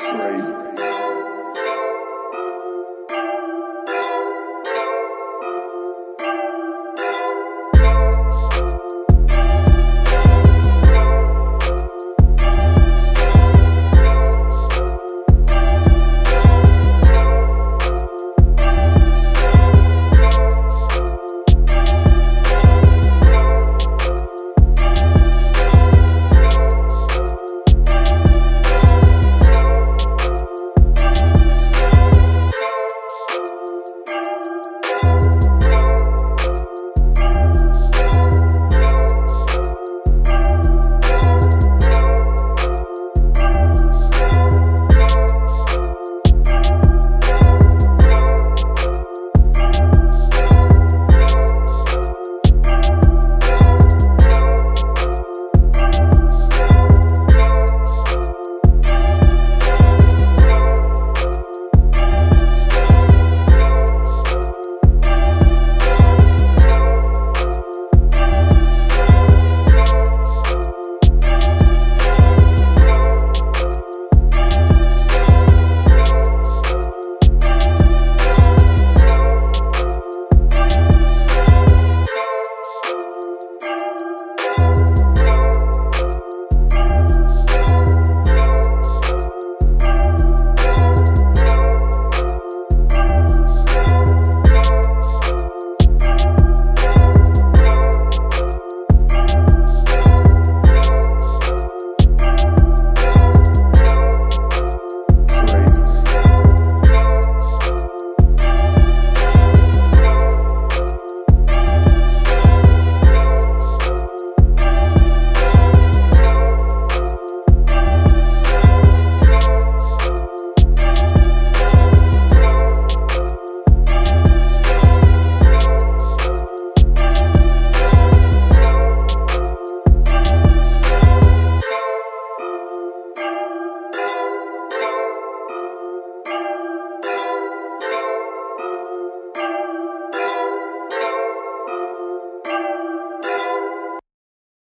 Three.